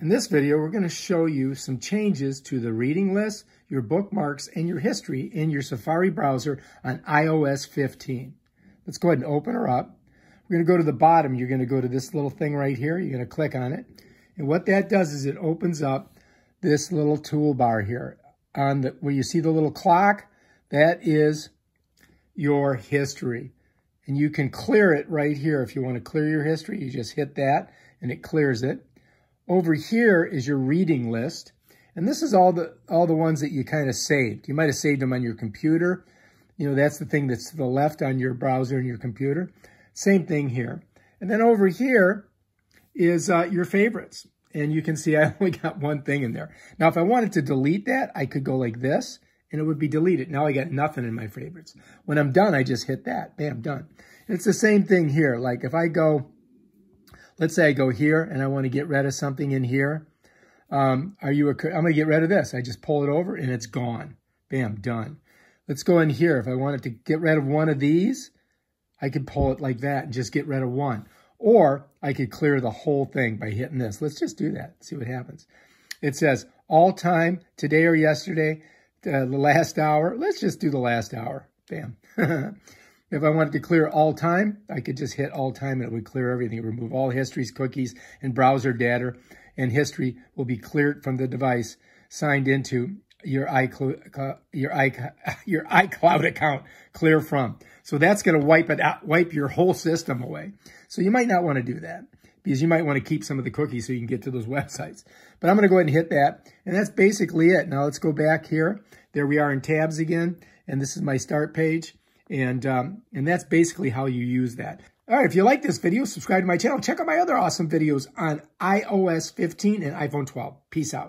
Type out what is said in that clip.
In this video, we're going to show you some changes to the reading list, your bookmarks, and your history in your Safari browser on iOS 15. Let's go ahead and open her up. We're going to go to the bottom. You're going to go to this little thing right here. You're going to click on it. And what that does is it opens up this little toolbar here. On the Where you see the little clock, that is your history. And you can clear it right here. If you want to clear your history, you just hit that and it clears it. Over here is your reading list. And this is all the all the ones that you kind of saved. You might have saved them on your computer. You know, that's the thing that's to the left on your browser and your computer. Same thing here. And then over here is uh, your favorites. And you can see I only got one thing in there. Now, if I wanted to delete that, I could go like this and it would be deleted. Now I got nothing in my favorites. When I'm done, I just hit that. Bam, done. And it's the same thing here. Like if I go Let's say I go here and I want to get rid of something in here. Um, are you? I'm going to get rid of this. I just pull it over and it's gone. Bam, done. Let's go in here. If I wanted to get rid of one of these, I could pull it like that and just get rid of one. Or I could clear the whole thing by hitting this. Let's just do that. See what happens. It says all time, today or yesterday, uh, the last hour. Let's just do the last hour. Bam. If I wanted to clear all time, I could just hit all time and it would clear everything. remove all histories, cookies, and browser data, and history will be cleared from the device signed into your iCloud, your, iCloud, your iCloud account clear from. So that's going to wipe it out, wipe your whole system away. So you might not want to do that because you might want to keep some of the cookies so you can get to those websites. But I'm going to go ahead and hit that. And that's basically it. Now let's go back here. There we are in tabs again. And this is my start page. And, um, and that's basically how you use that. All right, if you like this video, subscribe to my channel. Check out my other awesome videos on iOS 15 and iPhone 12. Peace out.